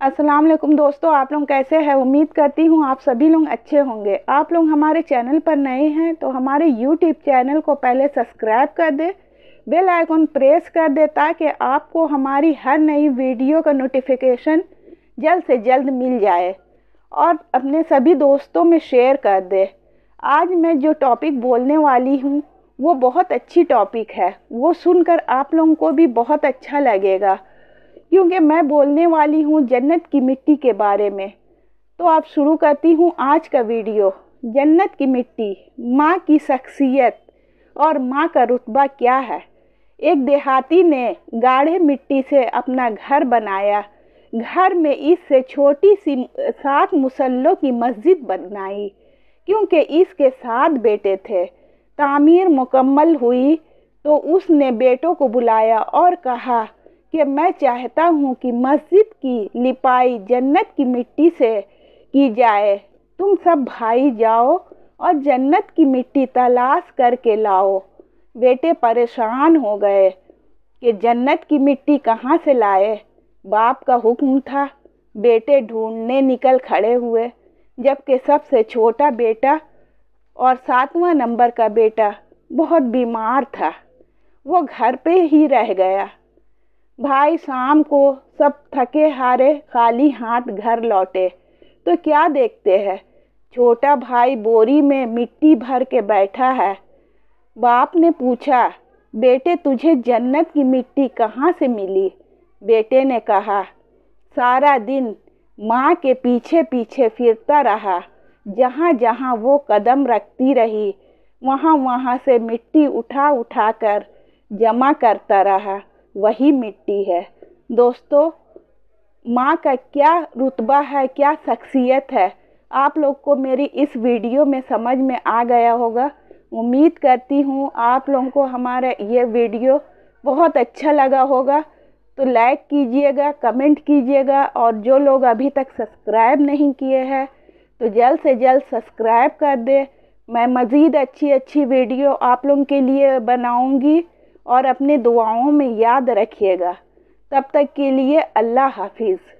अस्सलाम वालेकुम दोस्तों, आप लोग कैसे हैं? उम्मीद करती हूँ आप सभी लोग अच्छे होंगे। आप लोग हमारे चैनल पर नए हैं तो हमारे यूट्यूब चैनल को पहले सब्सक्राइब कर दे, बेल आइकन प्रेस कर दे, ताकि आपको हमारी हर नई वीडियो का नोटिफिकेशन जल्द से जल्द मिल जाए। और अपने सभी दोस्तों में शेयर कर दे। आज मैं जो टॉपिक बोलने वाली हूँ, वो बहुत अच्छी टॉपिक है। वो सुनकर आप लोगों को भी बहुत अच्छा लगेगा। क्योंकि मैं बोलने वाली हूँ जन्नत की मिट्टी के बारे में। तो आप शुरू करती हूँ आज का वीडियो। जन्नत की मिट्टी, माँ की शख्सियत और माँ का रुतबा क्या है? एक देहाती ने गाढ़े मिट्टी से अपना घर बनाया। घर में इससे छोटी सी सात मुसल्लों की मस्जिद बनाई, क्योंकि इसके सात बेटे थे। तामीर मुकम्मल हुई तो उसने बेटों को बुलाया और कहा कि मैं चाहता हूँ कि मस्जिद की लिपाई जन्नत की मिट्टी से की जाए। तुम सब भाई जाओ और जन्नत की मिट्टी तलाश करके लाओ। बेटे परेशान हो गए कि जन्नत की मिट्टी कहाँ से लाए? बाप का हुक्म था, बेटे ढूँढने निकल खड़े हुए, जबकि सबसे छोटा बेटा और सातवां नंबर का बेटा बहुत बीमार था। वो घर पे ही रह गया। भाई शाम को सब थके हारे खाली हाथ घर लौटे। तो क्या देखते हैं? छोटा भाई बोरी में मिट्टी भर के बैठा है। बाप ने पूछा, बेटे, तुझे जन्नत की मिट्टी कहाँ से मिली? बेटे ने कहा, सारा दिन माँ के पीछे पीछे फिरता रहा। जहाँ जहाँ वो कदम रखती रही वहाँ वहाँ से मिट्टी उठा उठा कर जमा करता रहा। वही मिट्टी है। दोस्तों, माँ का क्या रुतबा है, क्या शख्सियत है, आप लोग को मेरी इस वीडियो में समझ में आ गया होगा। उम्मीद करती हूँ आप लोगों को हमारा ये वीडियो बहुत अच्छा लगा होगा। तो लाइक कीजिएगा कमेंट कीजिएगा और जो लोग अभी तक सब्सक्राइब नहीं किए हैं तो जल्द से जल्द सब्सक्राइब कर दे। मैं मज़ीद अच्छी अच्छी वीडियो आप लोगों के लिए बनाऊँगी। और अपने दुआओं में याद रखिएगा। तब तक के लिए अल्लाह हाफिज़।